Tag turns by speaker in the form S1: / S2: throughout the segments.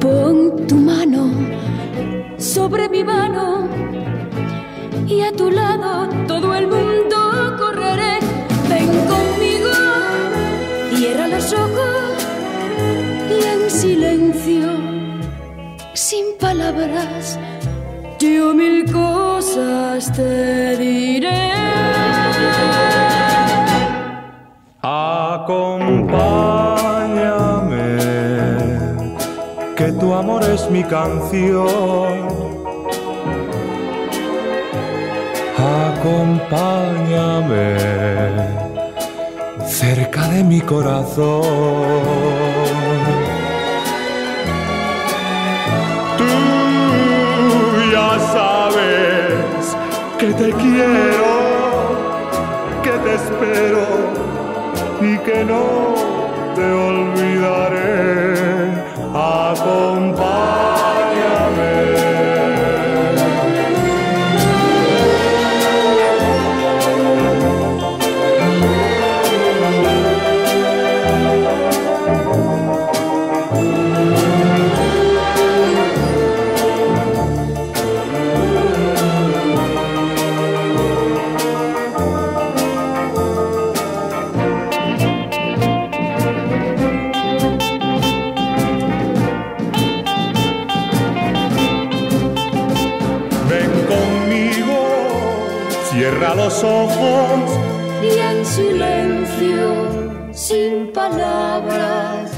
S1: Pon tu mano sobre mi mano y a tu lado todo el mundo correré. Ven conmigo, cierra los ojos y en silencio, sin palabras, yo mil cosas te diré.
S2: es mi canción. Acompáñame cerca de mi corazón. Tú ya sabes que te quiero, que te espero y que no te olvidaré. acompaña.
S1: y en silencio, sin palabras,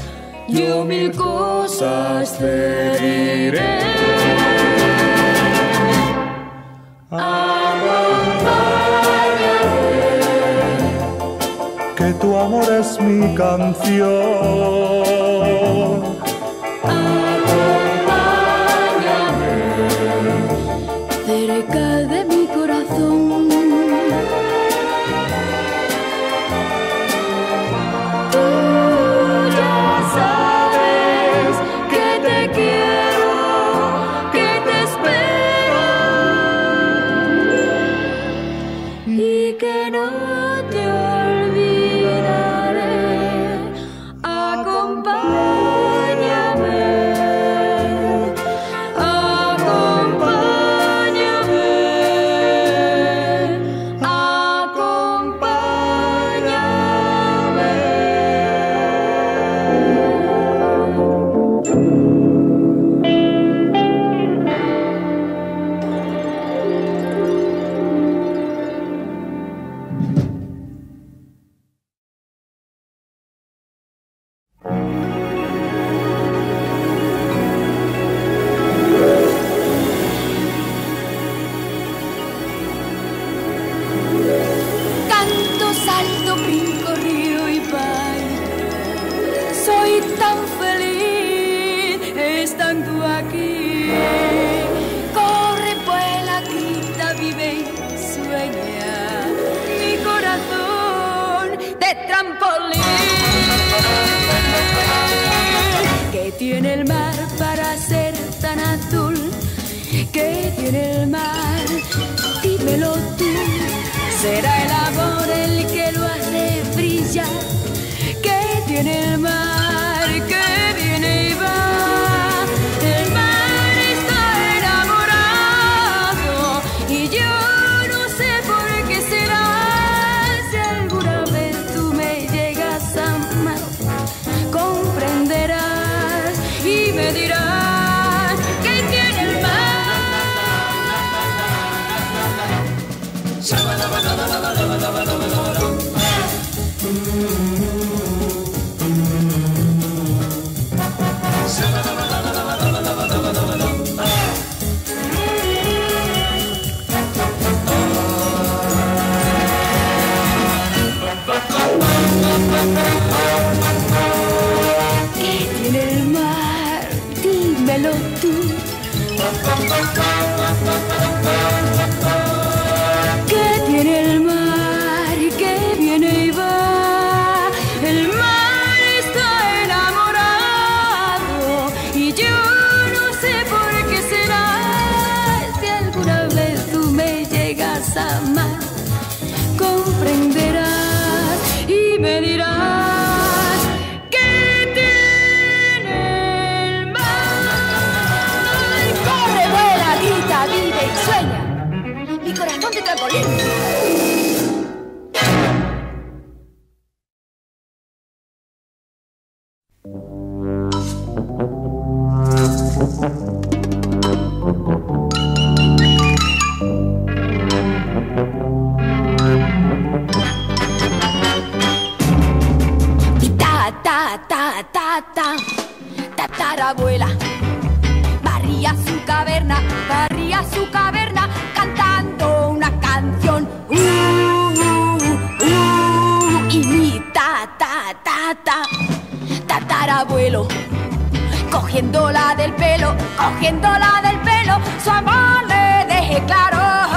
S1: yo mil cosas te diré. Acompáñame,
S2: que tu amor es mi canción.
S1: aquí. Corre, pues, vuela, grita, vive y sueña. Mi corazón de trampolín. ¿Qué tiene el mar para ser tan azul? ¿Qué tiene el mar? Dímelo tú. Será el amor el que lo hace brillar. ¿Qué tiene el mar? abuelo, cogiéndola del pelo, cogiéndola del pelo, su amor le dejé claro.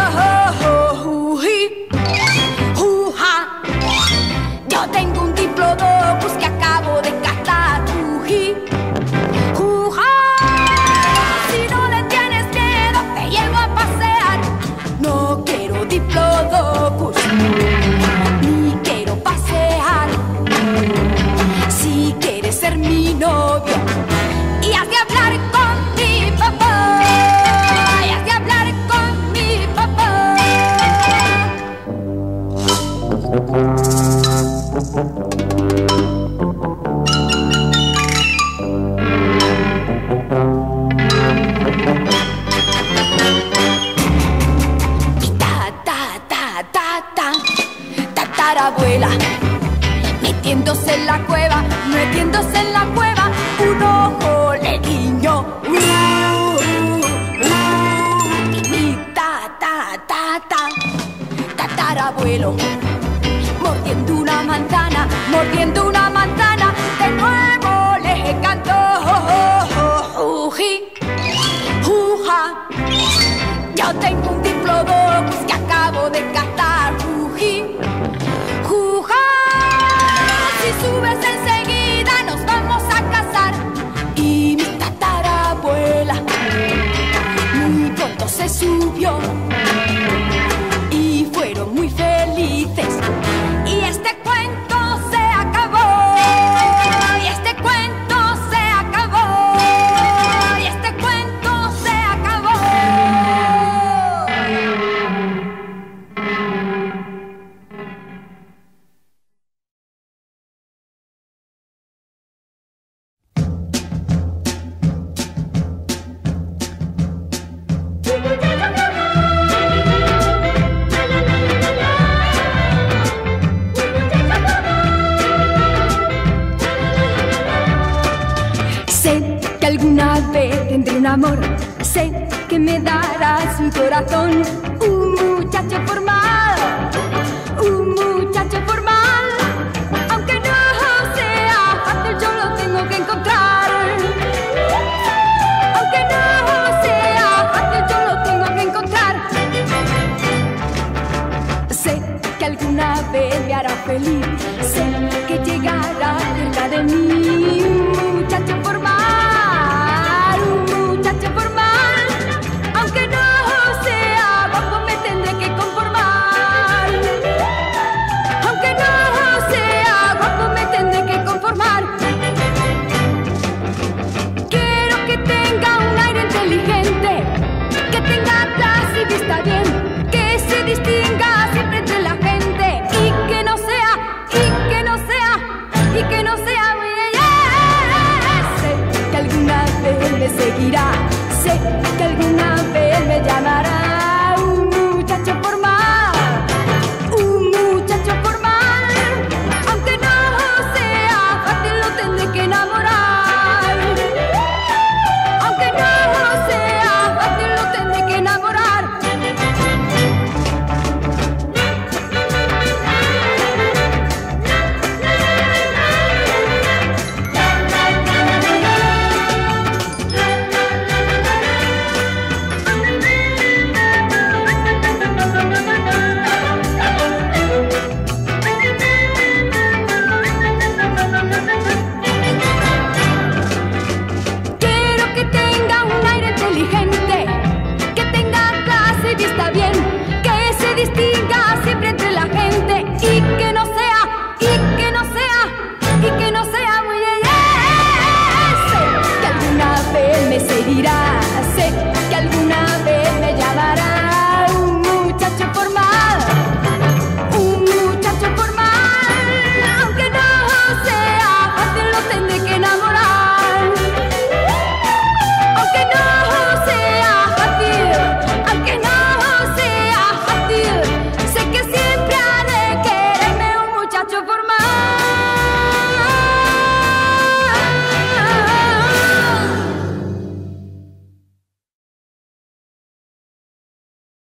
S1: tengo un diplodocus que acabo de caer. un amor, sé que me darás un corazón, un muchacho formado.